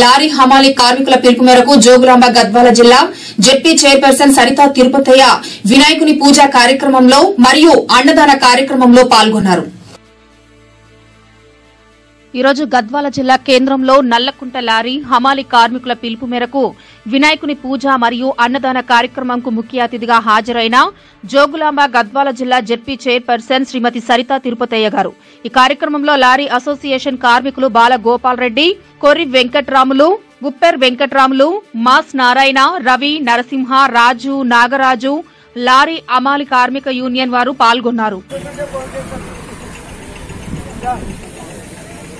Lorry హమాలి కార్మికుల పిలుపు మేరకు జోగులాంబ గద్వాల జిల్లా జెడ్పీ చైర్పర్సన్ సరితా తిరుపతయ్య వినాయకుని పూజా కార్యక్రమంలో మరియు అన్నదాన కార్యక్రమంలో పాల్గొన్నారు. ఈరోజు గద్వాల జిల్లా కేంద్రంలో నల్లకుంట లారీ హమాలి కార్మికుల పిలుపు మేరకు వినాయకుని పూజ మరియు అన్నదాన కార్యక్రమంకు ముఖ్య అతిథిగా హాజరైన జోగులాంబ గద్వాల జిల్లా జెడ్పీ చైర్పర్సన్ శ్రీమతి సరితా తిరుపతయ్య గారు. ఈ కార్యక్రమంలో లారీ అసోసియేషన్ కార్మికులు బాల గోపాల్ రెడ్డి కొర్రి వెంకట్రాములు గుప్పెర్ వెంకట్రాములు మాస్ నారాయణ రవి నరసింహ రాజు నాగరాజు లారీ అమాలి కార్మిక యూనియన్ వారు పాల్గొన్నారు.